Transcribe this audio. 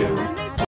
do.